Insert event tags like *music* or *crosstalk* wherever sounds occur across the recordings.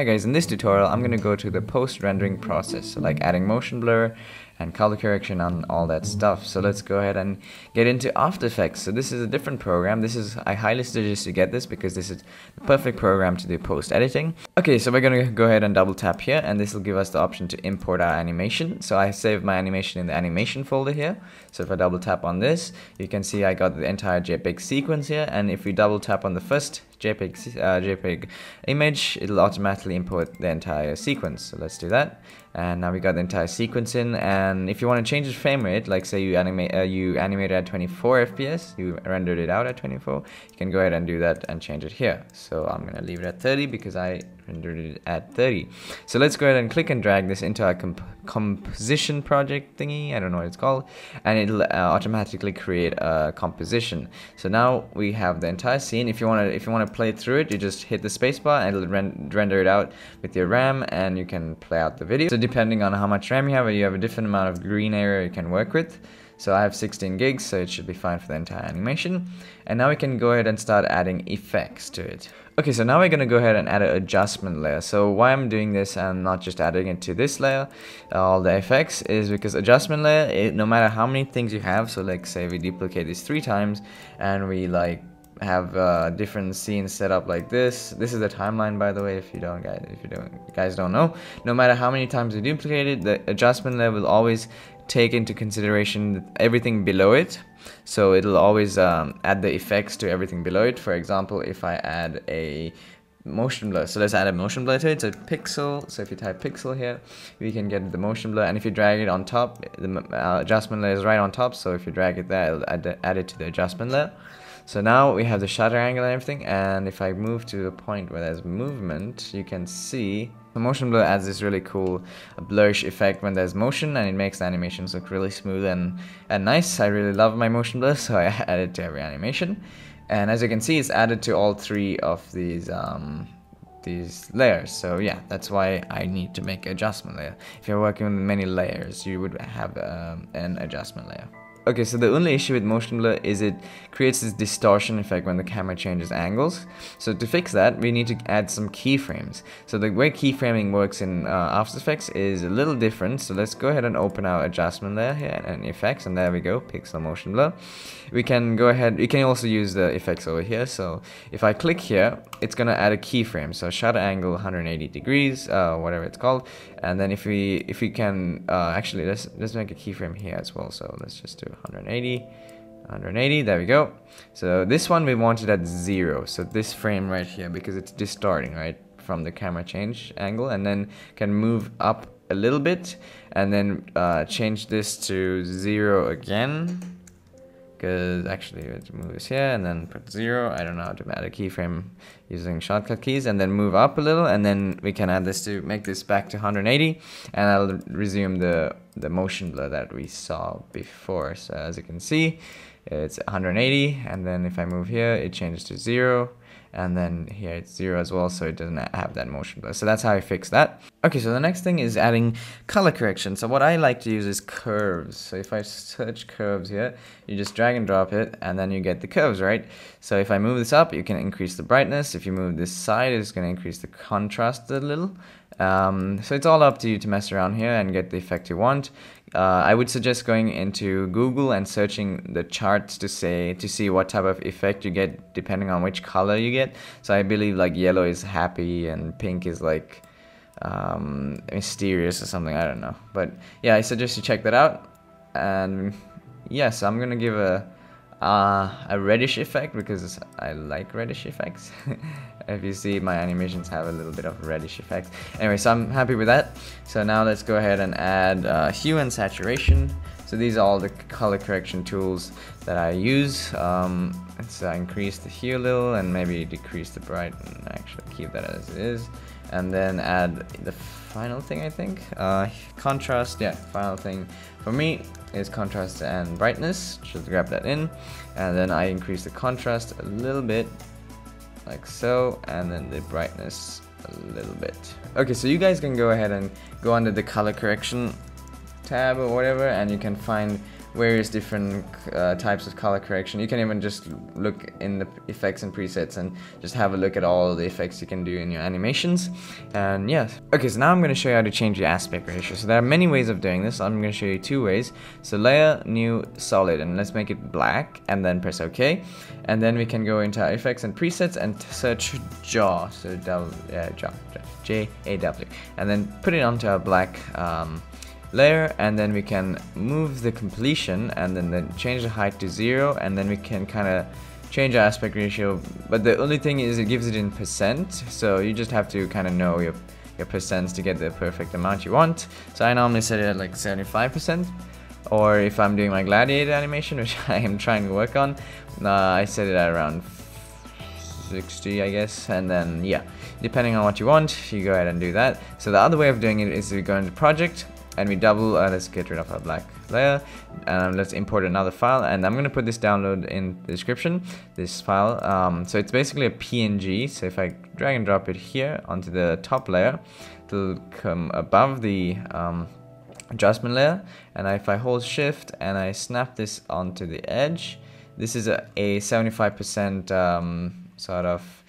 Hi guys, in this tutorial I'm going to go to the post-rendering process, so like adding motion blur and color correction and all that stuff. So let's go ahead and get into After Effects. So this is a different program. This is I highly suggest you get this because this is the perfect program to do post editing. Okay, so we're to go ahead and double tap here and this will give us the option to import our animation. So I saved my animation in the animation folder here. So if I double tap on this, you can see I got the entire JPEG sequence here and if we double tap on the first JPEG, uh, JPEG image, it'll automatically import the entire sequence. So let's do that. And now we got the entire sequence in. And if you want to change the frame rate, like say you animate uh, you animate it at 24 FPS, you rendered it out at 24, you can go ahead and do that and change it here. So I'm gonna leave it at 30 because I rendered it at 30. So let's go ahead and click and drag this into our comp composition project thingy. I don't know what it's called, and it'll uh, automatically create a composition. So now we have the entire scene. If you want to if you want to play through it, you just hit the spacebar and it'll ren render it out with your RAM, and you can play out the video. So depending on how much RAM you have, you have a different amount of green area you can work with. So I have 16 gigs, so it should be fine for the entire animation. And now we can go ahead and start adding effects to it. Okay, so now we're gonna go ahead and add an adjustment layer. So why I'm doing this and not just adding it to this layer, uh, all the effects, is because adjustment layer, it, no matter how many things you have, so like say we duplicate this three times and we like have uh, different scenes set up like this. This is the timeline, by the way, if you don't guys, if you don't guys don't know. No matter how many times you duplicate it, the adjustment layer will always take into consideration everything below it. So it'll always um, add the effects to everything below it. For example, if I add a motion blur. So let's add a motion blur to it. So pixel. So if you type pixel here, we can get the motion blur. And if you drag it on top, the uh, adjustment layer is right on top. So if you drag it there, it'll add, add it to the adjustment layer. So now we have the shutter angle and everything. And if I move to a point where there's movement, you can see the motion blur adds this really cool blurish effect when there's motion and it makes the animations look really smooth and, and nice. I really love my motion blur *laughs* so I add it to every animation. And as you can see it's added to all three of these um, these layers so yeah that's why I need to make adjustment layer if you're working with many layers you would have um, an adjustment layer Okay, so the only issue with motion blur is it creates this distortion effect when the camera changes angles. So to fix that, we need to add some keyframes. So the way keyframing works in uh, After Effects is a little different. So let's go ahead and open our adjustment layer here and effects, and there we go, pixel motion blur. We can go ahead, we can also use the effects over here. So if I click here, it's gonna add a keyframe. So shutter angle 180 degrees, uh, whatever it's called. And then if we if we can uh, actually let's let's make a keyframe here as well. So let's just do 180 180 there we go. So this one we wanted at zero so this frame right here because it's distorting right from the camera change angle and then can move up a little bit and then uh, change this to zero again because actually let's move this here and then put zero. I don't know how to add a keyframe using shortcut keys and then move up a little and then we can add this to make this back to 180 and I'll resume the the motion blur that we saw before. So as you can see it's 180 and then if I move here it changes to zero and then here it's zero as well so it doesn't have that motion blur. So that's how I fix that. Okay so the next thing is adding color correction. So what I like to use is curves. So if I search curves here you just drag and drop it and then you get the curves right? So if I move this up you can increase the brightness. If you move this side it's going to increase the contrast a little. Um, so it's all up to you to mess around here and get the effect you want. Uh, I would suggest going into Google and searching the charts to say to see what type of effect you get depending on which color you get. So I believe like yellow is happy and pink is like um, mysterious or something. I don't know, but yeah, I suggest you check that out. And yes, I'm gonna give a uh, a reddish effect because I like reddish effects. *laughs* if you see my animations have a little bit of reddish effect. Anyway, so I'm happy with that. So now let's go ahead and add uh, hue and saturation. So these are all the color correction tools that I use. Um, let's uh, increase the hue a little and maybe decrease the bright and actually keep that as it is. And then add the final thing I think. Uh, contrast, yeah, final thing for me is contrast and brightness. Just grab that in. And then I increase the contrast a little bit like so and then the brightness a little bit. Okay so you guys can go ahead and go under the color correction tab or whatever and you can find various different uh, types of color correction. You can even just look in the effects and presets and just have a look at all the effects you can do in your animations. And yes. Okay, so now I'm going to show you how to change the aspect ratio. So there are many ways of doing this. I'm going to show you two ways. So layer, new, solid, and let's make it black and then press OK. And then we can go into our effects and presets and search jaw. So jaw, jaw, J A W, and then put it onto our black um, layer and then we can move the completion and then, then change the height to zero and then we can kind of change our aspect ratio. But the only thing is it gives it in percent so you just have to kind of know your your percents to get the perfect amount you want. So I normally set it at like 75% or if I'm doing my gladiator animation *laughs* which I am trying to work on uh, I set it at around 60 I guess and then yeah depending on what you want you go ahead and do that. So the other way of doing it is we go into project and we double uh, let's get rid of our black layer. And let's import another file and I'm gonna put this download in the description this file. Um, so it's basically a PNG so if I drag and drop it here onto the top layer it'll come above the um, adjustment layer. And if I hold shift and I snap this onto the edge this is a 75% um, sort of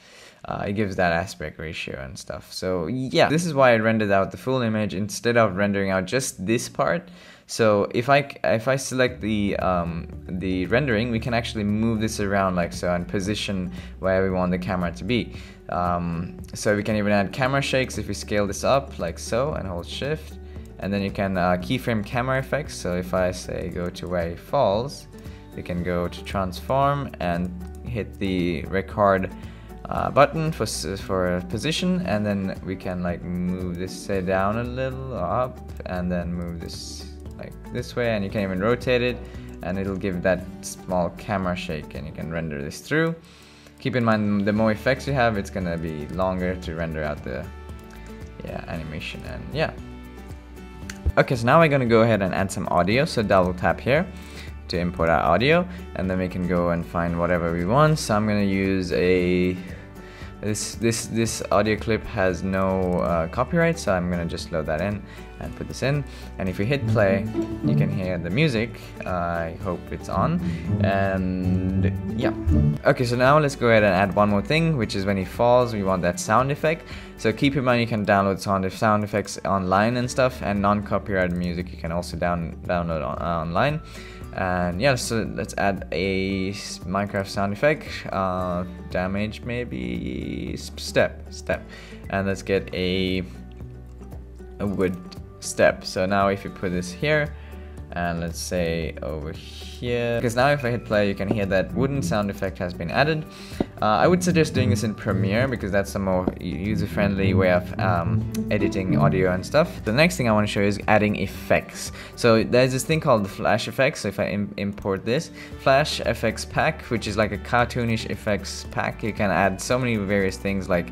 uh, it gives that aspect ratio and stuff. So yeah, this is why I rendered out the full image instead of rendering out just this part. So if I if I select the um, the rendering, we can actually move this around like so and position where we want the camera to be. Um, so we can even add camera shakes if we scale this up like so and hold shift. And then you can uh, keyframe camera effects. So if I say go to where he falls, you can go to transform and hit the record uh, button for for position and then we can like move this say down a little up and then move this like this way and you can even rotate it and it'll give that small camera shake and you can render this through. Keep in mind the more effects you have it's gonna be longer to render out the yeah animation and yeah. Okay so now we're gonna go ahead and add some audio so double tap here to import our audio and then we can go and find whatever we want. So I'm gonna use a this this this audio clip has no uh, copyright so I'm gonna just load that in and put this in. And if you hit play you can hear the music. I hope it's on. And yeah. Okay so now let's go ahead and add one more thing which is when he falls we want that sound effect. So keep in mind you can download sound sound effects online and stuff and non-copyrighted music you can also down download on, uh, online and yeah so let's add a minecraft sound effect uh, damage maybe step step. And let's get a a wood step. So now if you put this here and let's say over here because now if I hit play you can hear that wooden sound effect has been added. Uh, I would suggest doing this in Premiere because that's a more user-friendly way of um, editing audio and stuff. The next thing I want to show you is adding effects. So there's this thing called the flash effects. So if I Im import this flash effects pack which is like a cartoonish effects pack you can add so many various things like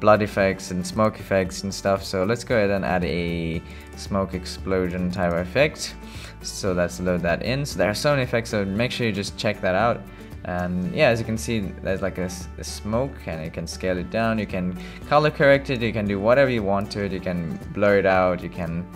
blood effects and smoke effects and stuff. So let's go ahead and add a smoke explosion type of effect. So let's load that in. So there are so many effects so make sure you just check that out. And yeah as you can see there's like a, a, smoke and you can scale it down. You can color correct it. You can do whatever you want to it. You can blur it out. You can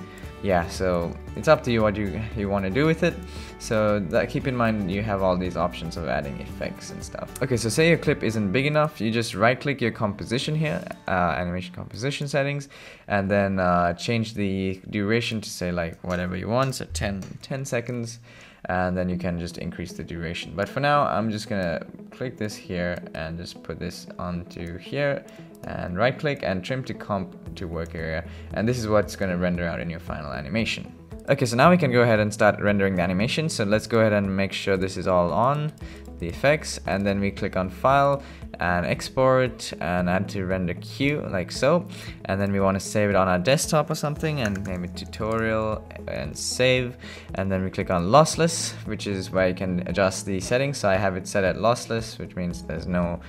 yeah so it's up to you what you you want to do with it. So that keep in mind you have all these options of adding effects and stuff. Okay so say your clip isn't big enough you just right click your composition here uh, animation composition settings and then uh, change the duration to say like whatever you want so 10 10 seconds and then you can just increase the duration. But for now I'm just gonna click this here and just put this onto here and right click and trim to comp to work area. And this is what's to render out in your final animation. Okay, so now we can go ahead and start rendering the animation. So let's go ahead and make sure this is all on, the effects, and then we click on File and Export and add to render queue like so. And then we want to save it on our desktop or something and name it tutorial and save. And then we click on Lossless, which is where you can adjust the settings. So I have it set at lossless, which means there's no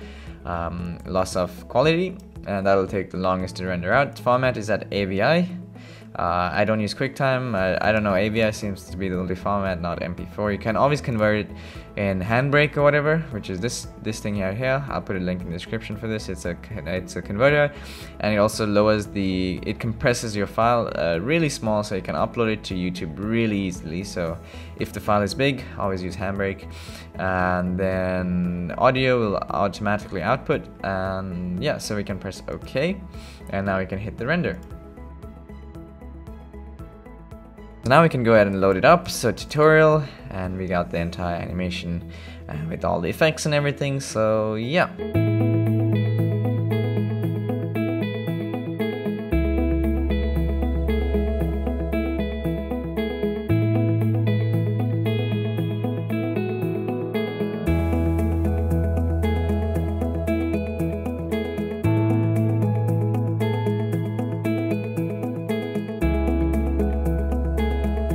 um, loss of quality and that will take the longest to render out. Format is at AVI Uh, I don't use QuickTime. I, I don't know. AVI seems to be the only format, not MP4. You can always convert it in Handbrake or whatever, which is this this thing here. Here, I'll put a link in the description for this. It's a it's a converter, and it also lowers the it compresses your file uh, really small, so you can upload it to YouTube really easily. So if the file is big, always use Handbrake, and then audio will automatically output, and yeah, so we can press OK, and now we can hit the render. So now we can go ahead and load it up. So tutorial, and we got the entire animation uh, with all the effects and everything. So yeah.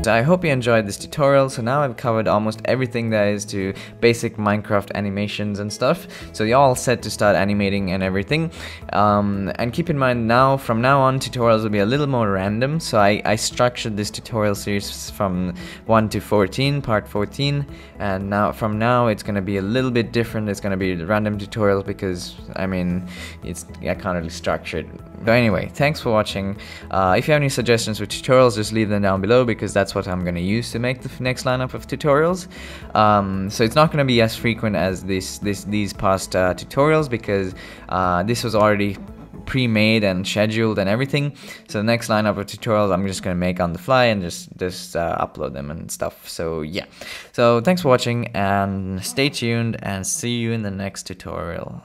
I hope you enjoyed this tutorial. So now I've covered almost everything there is to basic Minecraft animations and stuff. So you're all set to start animating and everything. Um, and keep in mind now, from now on, tutorials will be a little more random. So I, I structured this tutorial series from 1 to 14, part 14. And now from now, it's going to be a little bit different. It's going to be random tutorials because, I mean, it's I can't really structure it. But anyway, thanks for watching. Uh, if you have any suggestions for tutorials, just leave them down below because that's what I'm going to use to make the next lineup of tutorials. Um, so it's not going to be as frequent as this, this these past uh, tutorials because uh, this was already pre-made and scheduled and everything. So the next lineup of tutorials i'm just going to make on the fly and just just uh, upload them and stuff. So yeah. So thanks for watching and stay tuned and see you in the next tutorial